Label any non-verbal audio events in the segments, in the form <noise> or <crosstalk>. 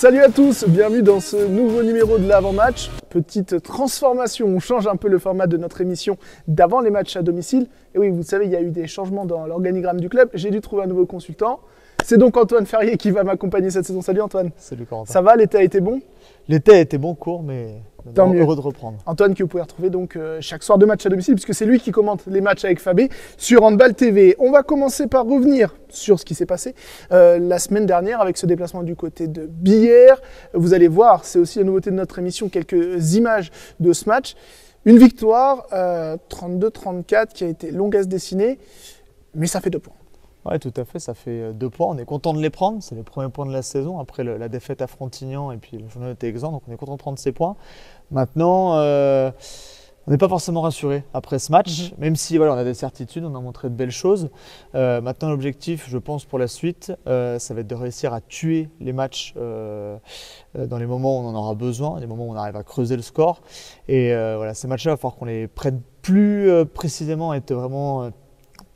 Salut à tous, bienvenue dans ce nouveau numéro de l'avant-match. Petite transformation, on change un peu le format de notre émission d'avant les matchs à domicile. Et oui, vous savez, il y a eu des changements dans l'organigramme du club. J'ai dû trouver un nouveau consultant. C'est donc Antoine Ferrier qui va m'accompagner cette saison. Salut Antoine. Salut Corentin. Ça va, l'été a été bon? L'été a été bon, court, mais Tant mieux. heureux de reprendre. Antoine que vous pouvez retrouver donc euh, chaque soir de match à domicile puisque c'est lui qui commente les matchs avec Fabé sur Handball TV. On va commencer par revenir sur ce qui s'est passé euh, la semaine dernière avec ce déplacement du côté de Billère. Vous allez voir, c'est aussi la nouveauté de notre émission, quelques images de ce match. Une victoire euh, 32-34 qui a été longue à se dessiner, mais ça fait deux points. Oui, tout à fait, ça fait euh, deux points. On est content de les prendre. C'est les premiers points de la saison après le- la défaite à Frontignan et puis le journal était exempt. Donc on est content de prendre ces points. Maintenant, euh, on n'est pas forcément rassuré après ce match, même si voilà, on a des certitudes, on a montré de belles choses. Euh, maintenant, l'objectif, je pense, pour la suite, euh, ça va être de réussir à tuer les matchs dans les moments où on en aura besoin, les moments où on arrive à creuser le score. Et voilà, ces matchs-là, il va falloir qu'on les prenne plus précisément, être vraiment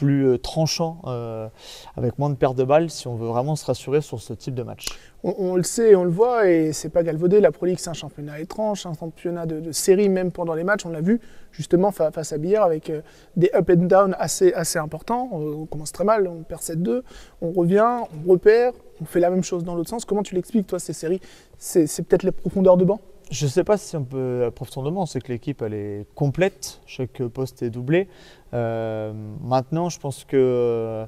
plus euh, tranchant, euh, avec moins de pertes de balles, si on veut vraiment se rassurer sur ce type de match. On, le sait, on le voit, et c'est pas galvaudé. La Pro League, c'est un championnat étrange, un championnat de, série, même pendant les matchs. On l'a vu justement fa- face à Billère avec euh, des up and down assez, assez importants. On commence très mal, on perd 7-2, on revient, on repère, on fait la même chose dans l'autre sens. Comment tu l'expliques, toi, ces séries? C'est peut-être les profondeurs de banc? Je ne sais pas si on peut approfondir, c'est que l'équipe elle est complète, chaque poste est doublé. Euh, maintenant, je pense que euh,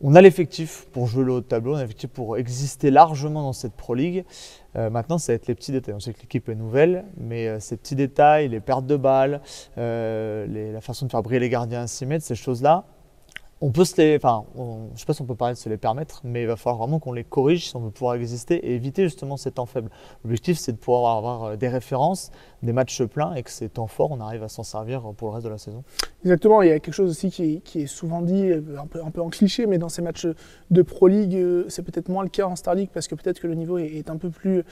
on a l'effectif pour jouer le haut de tableau, on a l'effectif pour exister largement dans cette Pro League. Euh, maintenant, ça va être les petits détails. On sait que l'équipe est nouvelle, mais ces petits détails, les pertes de balles, les- la façon de faire briller les gardiens à 6 mètres, ces choses-là, on peut se les, enfin, je sais pas si on peut parler de se les permettre, mais il va falloir vraiment qu'on les corrige si on veut pouvoir exister et éviter justement ces temps faibles. L'objectif, c'est de pouvoir avoir euh, des références, des matchs pleins et que ces temps forts, on arrive à s'en servir pour le reste de la saison. Exactement, il y a quelque chose aussi qui est, souvent dit, euh, un peu, en cliché, mais dans ces matchs de Pro League, euh, c'est peut-être moins le cas en Star League parce que peut-être que le niveau est, un peu plus,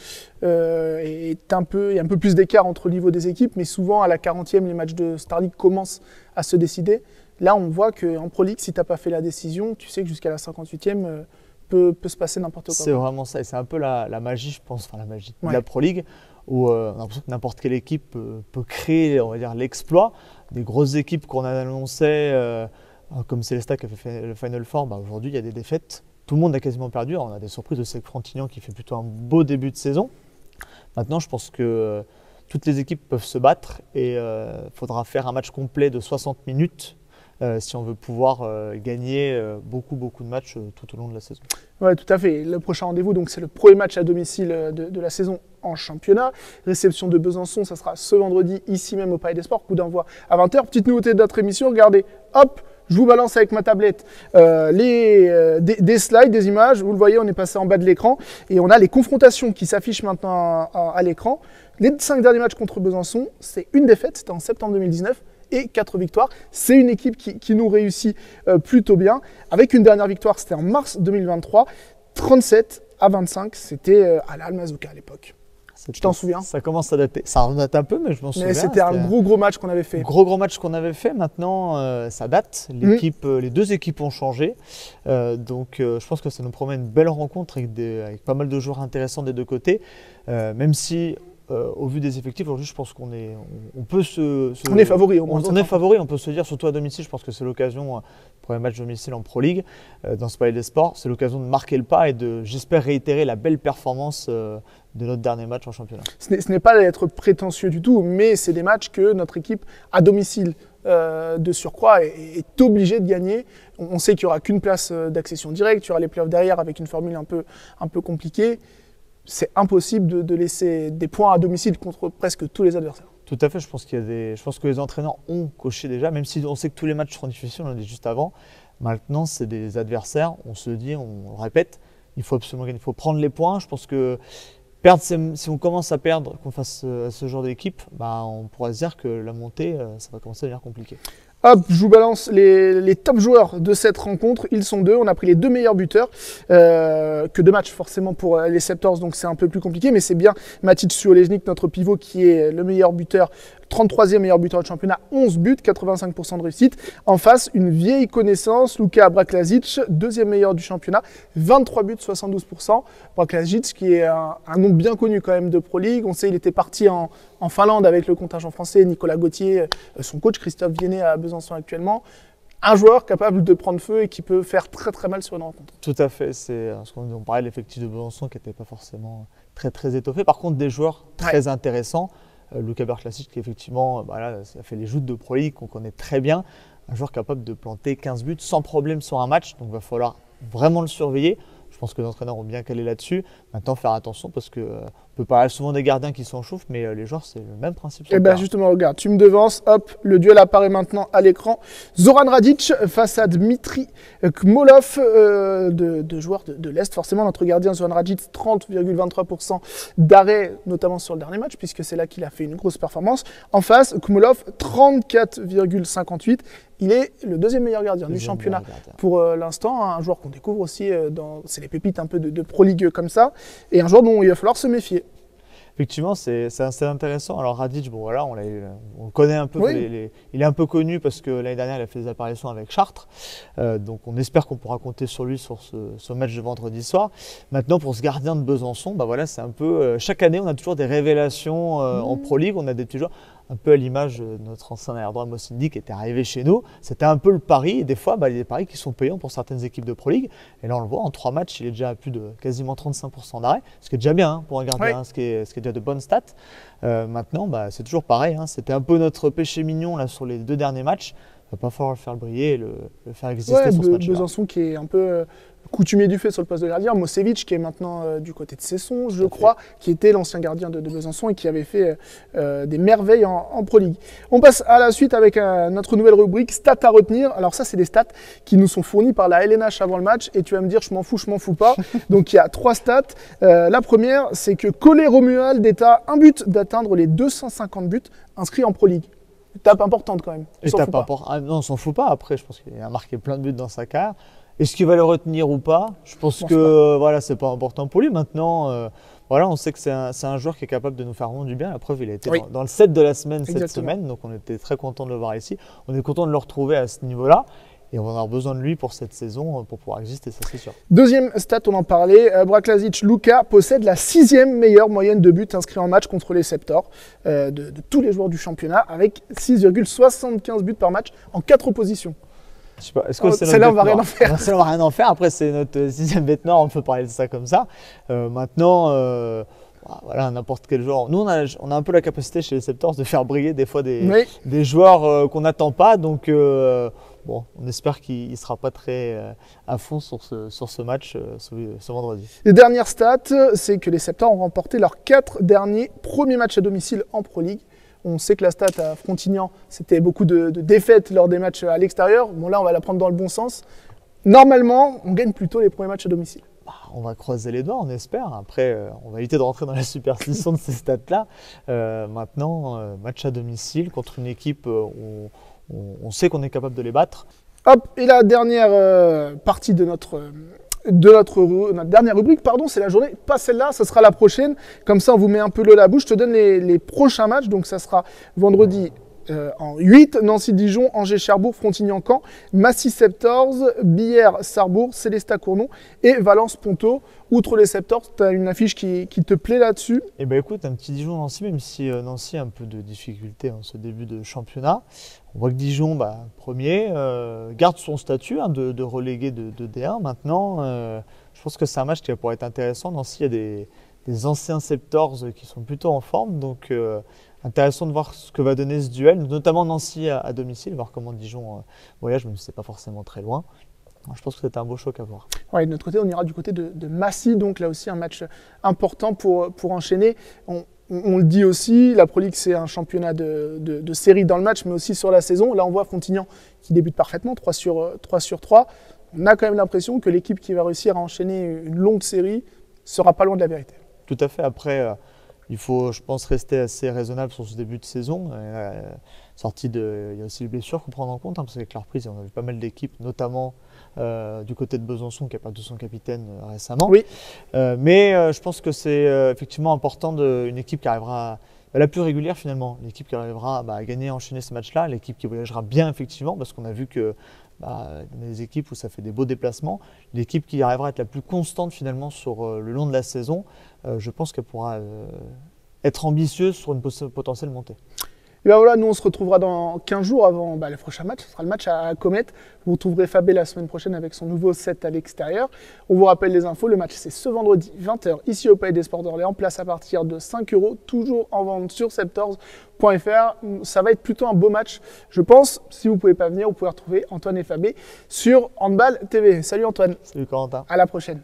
euh, est un peu, il y a un peu plus d'écart entre le niveau des équipes, mais souvent à la 40e, les matchs de Star League commencent à se décider. Là, on voit qu'en Pro League, si tu n'as pas fait la décision, tu sais que jusqu'à la 58e, euh, peut, peut se passer n'importe quoi. C'est vraiment ça et c'est un peu la, la magie, je pense, enfin la magie Ouais. de la Pro League où euh, on a l'impression que n'importe quelle équipe peut, peut créer, on va dire, l'exploit. Des grosses équipes qu'on a annoncées, euh, comme Célesta qui a fait le Final Four, bah, aujourd'hui il y a des défaites. Tout le monde a quasiment perdu. Alors, on a des surprises aussi avec Frontignan qui fait plutôt un beau début de saison. Maintenant, je pense que euh, toutes les équipes peuvent se battre et il faudra faire un match complet de 60 minutes euh, si on veut pouvoir euh, gagner euh, beaucoup, beaucoup de matchs euh, tout au long de la saison. Ouais, tout à fait. Le prochain rendez-vous, donc c'est le premier match à domicile euh, de, la saison en championnat. Réception de Besançon, ça sera ce vendredi ici même au Palais des Sports. Coup d'envoi à 20h. Petite nouveauté de notre émission, regardez, hop, je vous balance avec ma tablette euh, les, euh, des, des slides, des images. Vous le voyez, on est passé en bas de l'écran et on a les confrontations qui s'affichent maintenant à, à l'écran. Les cinq derniers matchs contre Besançon, c'est une défaite, c'était en septembre 2019 et quatre victoires. C'est une équipe qui, qui nous réussit euh, plutôt bien. Avec une dernière victoire, c'était en mars 2023, 37 à 25. C'était euh, à la Almazuka à l'époque. Tu t'en souviens? Ça commence à dater. Ça en date un peu, mais je m'en souviens. Mais c'était un gros gros match qu'on avait fait. Gros gros match qu'on avait fait. Maintenant, euh, ça date. L'équipe, euh, les deux équipes ont changé. Euh, donc, euh, je pense que ça nous promet une belle rencontre avec, des- avec pas mal de joueurs intéressants des deux côtés. Même si, euh, au vu des effectifs, aujourd'hui, je pense qu'on est, on, on peut se, se- On est favori on, est favori. On peut se dire, surtout à domicile, je pense que c'est l'occasion. euh, Premier match domicile en Pro League, euh, dans ce palais des sports, c'est l'occasion de marquer le pas et de, j'espère, réitérer la belle performance euh, de notre dernier match en championnat. Ce n'est- pas d'être prétentieux du tout, mais c'est des matchs que notre équipe à domicile euh, de surcroît est, est obligée de gagner. On, on sait qu'il n'y aura qu'une place d'accession directe, il y aura les playoffs derrière avec une formule un peu, un peu compliquée. C'est impossible de, laisser des points à domicile contre presque tous les adversaires. Tout à fait, je pense, qu'il y a des... je pense que les entraîneurs ont coché déjà, même si on sait que tous les matchs seront difficiles, on l'a dit juste avant. Maintenant, c'est des adversaires, on se dit, on le répète, il faut absolument gagner, il faut prendre les points. Je pense que perdre, si on commence à perdre, qu'on fasse euh, ce genre d'équipe, bah, on pourra se dire que la montée, euh, ça va commencer à devenir compliqué. Hop, je vous balance les, les top joueurs de cette rencontre. Ils sont deux. On a pris les deux meilleurs buteurs. Euh, que deux matchs forcément pour euh, les Septors, donc c'est un peu plus compliqué. Mais c'est bien Matic Suolejnik, notre pivot, qui est le meilleur buteur 33e meilleur buteur de championnat, 11 buts, 85% de réussite. En face, une vieille connaissance, Luka Braklazic, deuxième meilleur du championnat, 23 buts, 72%. Braklazic qui est un, nom bien connu quand même de Pro League. On sait il était parti en, Finlande avec le contingent français, Nicolas Gauthier, euh, son coach Christophe Viennet à Besançon actuellement un joueur capable de prendre feu et qui peut faire très très mal sur une rencontre. Tout à fait, c'est euh, ce qu'on parlait l'effectif de Besançon qui n'était pas forcément très très étoffé. Par contre, des joueurs très intéressants. Euh, Luca Berklasic qui effectivement bah là, ça fait les joutes de Pro League qu'on connaît très bien. Un joueur capable de planter 15 buts sans problème sur un match. Donc il va falloir vraiment le surveiller. Je pense que les entraîneurs ont bien calé là-dessus. Maintenant, faire attention parce que euh, peut parler souvent des gardiens qui s'en chauffent, mais euh, les joueurs, c'est le même principe. Et eh bien justement, regarde, tu me devances, hop, le duel apparaît maintenant à l'écran. Zoran Radic face à Dmitri Kmolov, euh, de, de, joueurs de, l'Est. Forcément, notre gardien Zoran Radic, 30,23% d'arrêt, notamment sur le dernier match, puisque c'est là qu'il a fait une grosse performance. En face, Kmolov, 34,58%. Il est le deuxième meilleur gardien du championnat pour euh, l'instant. Un joueur qu'on découvre aussi dans. C'est les pépites un peu de, de Pro League comme ça. Et un joueur dont il va falloir se méfier effectivement, c'est assez intéressant. Alors Radic, bon voilà, on, on le connaît un peu. il est un peu connu parce que l'année dernière, il a fait des apparitions avec Chartres. Euh, donc on espère qu'on pourra compter sur lui sur ce, match de vendredi soir. Maintenant, pour ce gardien de Besançon, bah voilà, c'est un peu. Euh, chaque année, on a toujours des révélations euh, en mmh. Pro League. On a des petits joueurs un peu à l'image de notre ancien air droit Mossindi qui était arrivé chez nous. C'était un peu le pari. Et des fois, bah, il y a des paris qui sont payants pour certaines équipes de Pro League. Et là, on le voit, en trois matchs, il est déjà à plus de quasiment 35% d'arrêt, ce qui est déjà bien hein, pour un gardien, ce, qui est, ce, qui est, déjà de bonnes stats. Euh, maintenant, bah, c'est toujours pareil. Hein. C'était un peu notre péché mignon là, sur les deux derniers matchs. Va pas falloir le faire briller et le, faire exister sur ce match. Besançon qui est un peu euh, coutumier du fait sur le poste de gardien, Mosevic qui est maintenant euh, du côté de Cesson, je crois, qui était l'ancien gardien de, Besançon et qui avait fait euh, des merveilles en, Pro League. On passe à la suite avec euh, notre nouvelle rubrique stats à retenir. Alors ça, c'est des stats qui nous sont fournis par la LNH avant le match et tu vas me dire je m'en fous, je m'en fous pas. <laughs> Donc il y a trois stats. la première, c'est que Collet Romuald est à un but d'atteindre les 250 buts inscrits en Pro League. Étape importante quand même. Étape importante. Ah, non, on s'en fout pas. Après, je pense qu'il a marqué plein de buts dans sa carrière. Est-ce qu'il va le retenir ou pas? Je pense, que ce voilà, c'est pas important pour lui. Maintenant, euh, voilà, on sait que c'est un, joueur qui est capable de nous faire vraiment du bien. La preuve, il a été dans, le set de la semaine cette semaine, donc on était très content de le voir ici. On est content de le retrouver à ce niveau-là. Et on va avoir besoin de lui pour cette saison, euh, pour pouvoir exister, ça c'est sûr. Deuxième stat, on en parlait, euh, Braklazic Luka possède la sixième meilleure moyenne de buts inscrits en match contre les Septors de, de, tous les joueurs du championnat, avec 6,75 buts par match en quatre oppositions. Est-ce que oh, c'est là on va rien en faire. <laughs> On va rien en faire. Après, c'est notre sixième bête nord, on peut parler de ça comme ça. Euh, maintenant, euh, voilà, n'importe quel joueur. Nous, on a, on a, un peu la capacité chez les Septors de faire briller des fois des, des joueurs euh, qu'on n'attend pas. Donc, bon, on espère qu'il ne sera pas très à fond sur ce, sur ce match ce, ce, vendredi. Les dernières stats, c'est que les Septors ont remporté leurs quatre derniers premiers matchs à domicile en Pro League. On sait que la stat à Frontignan, c'était beaucoup de, défaites lors des matchs à l'extérieur. Bon, là, on va la prendre dans le bon sens. Normalement, on gagne plutôt les premiers matchs à domicile. Bah, on va croiser les doigts, on espère. Après, euh, on va éviter de rentrer dans la superstition de ces stats-là. Euh, maintenant, euh, match à domicile contre une équipe on sait qu'on est capable de les battre. Hop, et la dernière partie de notre de notre, dernière rubrique, pardon, c'est la journée, pas celle-là, ce sera la prochaine. Comme ça, on vous met un peu l'eau à la bouche. Je te donne les, prochains matchs. Donc, ça sera vendredi euh, en 8, Nancy-Dijon, Angers-Cherbourg, Frontignan-Camp, Massy-Septors, Billère-Sarbourg, Célestat-Cournon et Valence-Ponto. Outre les Septors, tu as une affiche qui, te plaît là-dessus? Eh bien écoute, un petit Dijon-Nancy, même si euh, Nancy a un peu de difficulté en ce début de championnat. On voit que Dijon, bah, premier, euh, garde son statut hein, de, relégué de, D1. Maintenant, je pense que c'est un match qui va pouvoir être intéressant. Nancy, il y a des, des anciens Septors qui sont plutôt en forme. Donc intéressant de voir ce que va donner ce duel, notamment Nancy à, domicile, voir comment Dijon euh, voyage, même si c'est pas forcément très loin. Je pense que c'est un beau choc à voir. Ouais, de notre côté, on ira du côté de, Massy, donc là aussi un match important pour, pour enchaîner. On, le dit aussi, la Pro League c'est un championnat de, de, série dans le match, mais aussi sur la saison. Là, on voit Fontignan qui débute parfaitement, 3 sur 3. Sur 3. On a quand même l'impression que l'équipe qui va réussir à enchaîner une longue série sera pas loin de la vérité. Tout à fait. Après, euh, il faut, je pense, rester assez raisonnable sur ce début de saison. Euh, sortie de, il y a aussi les blessures qu'on prend en compte, hein, parce qu'avec la reprise, on a vu pas mal d'équipes, notamment euh, du côté de Besançon, qui a perdu son capitaine euh, récemment. Oui. mais je pense que c'est effectivement important de, une équipe qui arrivera bah, la plus régulière finalement. L'équipe qui arrivera bah, à gagner, enchaîner ce match-là, l'équipe qui voyagera bien effectivement, parce qu'on a vu que bah, des équipes où ça fait des beaux déplacements, l'équipe qui arrivera à être la plus constante finalement sur euh, le long de la saison, euh, je pense qu'elle pourra euh, être ambitieuse sur une potentielle montée. Et ben voilà, nous on se retrouvera dans 15 jours avant bah, le prochain match. Ce sera le match à Comet. Vous retrouverez Fabé la semaine prochaine avec son nouveau set à l'extérieur. On vous rappelle les infos. Le match c'est ce vendredi 20h ici au Palais des Sports d'Orléans. Place à partir de 5 euros, toujours en vente sur septors.fr. Ça va être plutôt un beau match, je pense. Si vous ne pouvez pas venir, vous pouvez retrouver Antoine et Fabé sur Handball TV. Salut Antoine. Salut Corentin. À la prochaine.